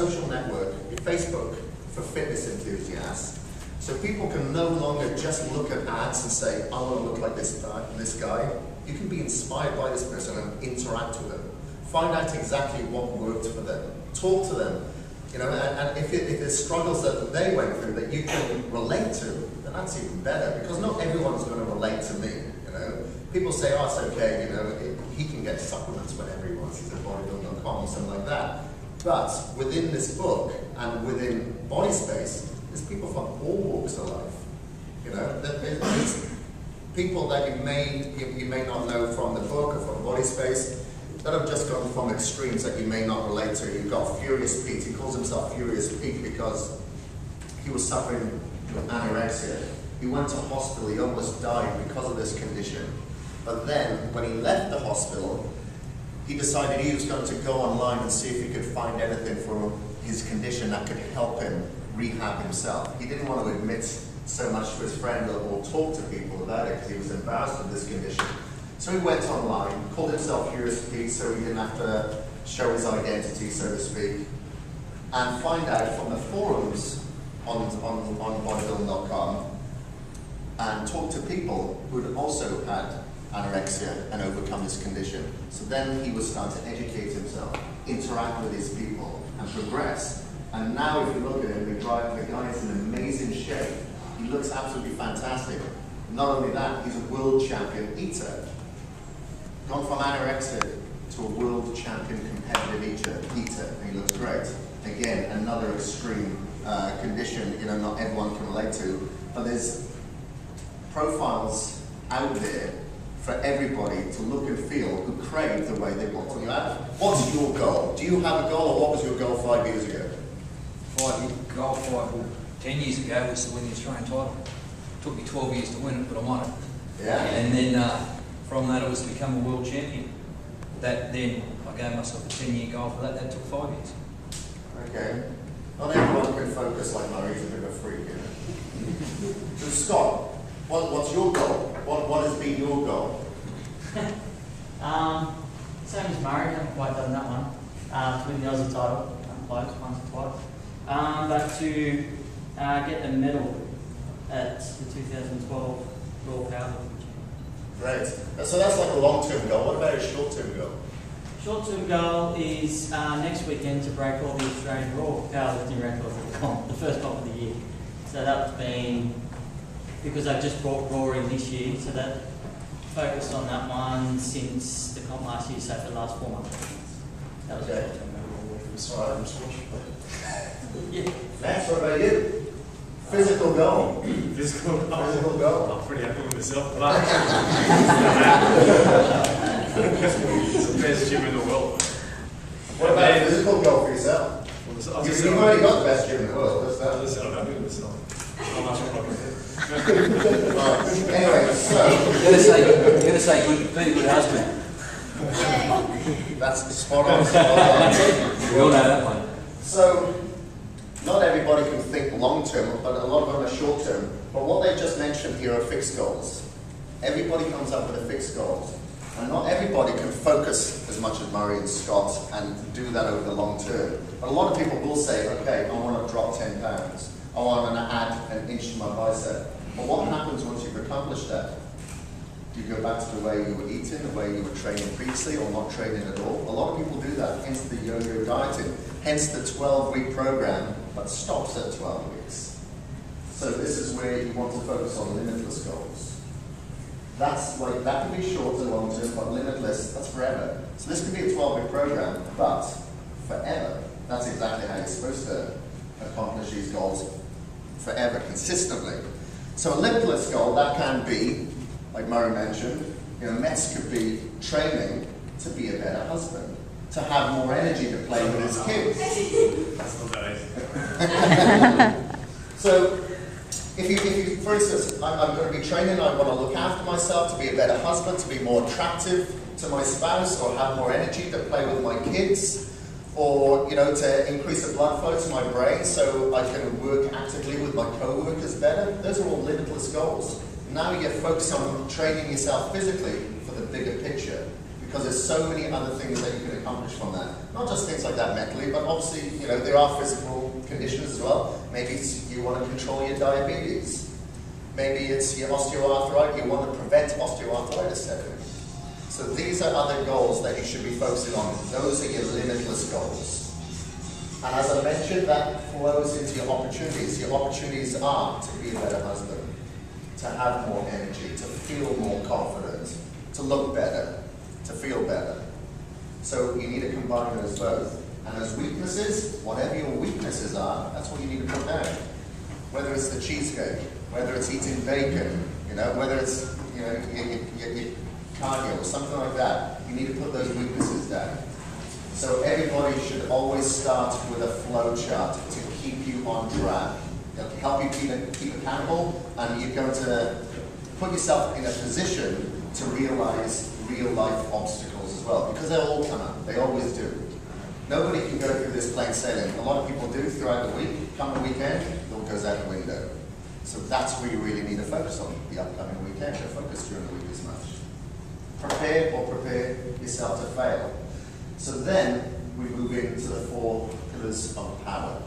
social network, Facebook, for fitness enthusiasts. So people can no longer just look at ads and say, I want to look like this guy, this guy. You can be inspired by this person and interact with them. Find out exactly what worked for them. Talk to them. You know, and, and if, it, if there's struggles that they went through that you can relate to, then that's even better because not everyone's going to relate to me. You know, people say, "Oh, it's okay." You know, it, he can get supplements whenever he wants. He's at bodybuilding.com or something like that. But within this book and within BodySpace, there's people from all walks of life. You know, there's people that you may you, may not know from the book or from BodySpace that have just gone from extremes that you may not relate to. You've got Furious Pete. He calls himself Furious Pete because he was suffering with anorexia. He went to hospital. He almost died because of this condition. But then, when he left the hospital, he decided he was going to go online and see if he could find anything for his condition that could help him rehab himself. He didn't want to admit so much to his friend or, or talk to people about it because he was embarrassed with this condition. So he went online, called himself Furious Pete so he didn't have to show his identity, so to speak, and find out from the forums on, on, on bodybuilding.com and talk to people who'd also had anorexia and overcome this condition. So then he would start to educate himself, interact with his people, and progress. And now if you look at him, the guy, the guy is in amazing shape. He looks absolutely fantastic. Not only that, he's a world champion eater. Gone from anorexia to a world champion competitive eater, eater and he looks great. Again, another extreme uh, condition, you know, not everyone can relate to, but there's profiles out there for everybody to look and feel who crave the way they want to have. What's your goal? Do you have a goal, or what was your goal five years ago? Five years, goal five, well, ten years ago was to win the Australian title. It Took me 12 years to win it, but I won it. Yeah. And then uh, from that, it was to become a world champion. That then I gave myself a 10 year goal for that. That took five years. Okay. Not everyone can focus like Murray's a bit of a freak, you know. So Scott, what, what's your goal? Has been your goal? Um, same as Murray, I haven't quite done that one. Uh, to win the Aussie title, I'm close, once or twice. Um, but to uh, get the medal at the 2012 World Powerlifting Championship. Great. So that's like a long-term goal. What about a short-term goal? Short-term goal is uh, next weekend to break all the Australian Raw powerlifting records at the comp, the first comp of the year. So that's been because I've just brought Raw in this year, so that focused on that one since the comp last year, so for the last four months. That was Okay. short-term goal. Yeah. Max, what about you? Physical goal. Physical goal. Physical goal. I'm pretty happy with myself, but it's the best gym in the world. What about a physical goal for yourself? Well, You- said, You've already got the best gym in the world. What's that? said, I'm happy with myself. How much I'm not going Right. Anyway, so You're going to say, you're going to say good, be a good husband. that's spot on. Spot on. We all know that one. So, not everybody can think long term, but a lot of them are short term. But what they just mentioned here are fixed goals. Everybody comes up with a fixed goal. And not everybody can focus as much as Murray and Scott and do that over the long term. But a lot of people will say, okay, I want to drop 10 pounds. I want to add an inch to my bicep. But what happens once you've accomplished that? Do you go back to the way you were eating, the way you were training previously, or not training at all? A lot of people do that, hence the yo-yo dieting, hence the 12-week program, but stops at 12 weeks. So this is where you want to focus on limitless goals. That's like, that can be short and long term, but limitless, that's forever. So this could be a 12-week program, but forever. That's exactly how you're supposed to accomplish these goals forever, consistently. So a limitless goal, that can be, like Murray mentioned, you know, Mets could be training to be a better husband, to have more energy to play with his kids. That's not that. So, if you, if you, for instance, I'm, I'm going to be training, I want to look after myself, to be a better husband, to be more attractive to my spouse, or have more energy to play with my kids, or you know, to increase the blood flow to my brain so I can work actively with my co-workers better. Those are all limitless goals. Now you focus on training yourself physically for the bigger picture, because there's so many other things that you can accomplish from that. Not just things like that mentally, but obviously, you know, there are physical conditions as well. Maybe you want to control your diabetes. Maybe it's your osteoarthritis, you want to prevent osteoarthritis. So these are other goals that you should be focusing on. Those are your limitless goals. And as I mentioned, that flows into your opportunities. Your opportunities are to be a better husband, to have more energy, to feel more confident, to look better, to feel better. So you need to combine those both. And those weaknesses, whatever your weaknesses are, that's what you need to put down. Whether it's the cheesecake, whether it's eating bacon, you know, whether it's you know your, your, your or something like that, you need to put those weaknesses down. So everybody should always start with a flow chart to keep you on track. It'll help you keep, it keep accountable, and you're going to put yourself in a position to realize real life obstacles as well, because they'll all come up. They always do. Nobody can go through this plain sailing. A lot of people do throughout the week. Come the weekend, it all goes out the window. So that's where you really need to focus on the upcoming weekend. Don't focus during the week as much. Prepare or prepare yourself to fail. So then we move into the four pillars of power.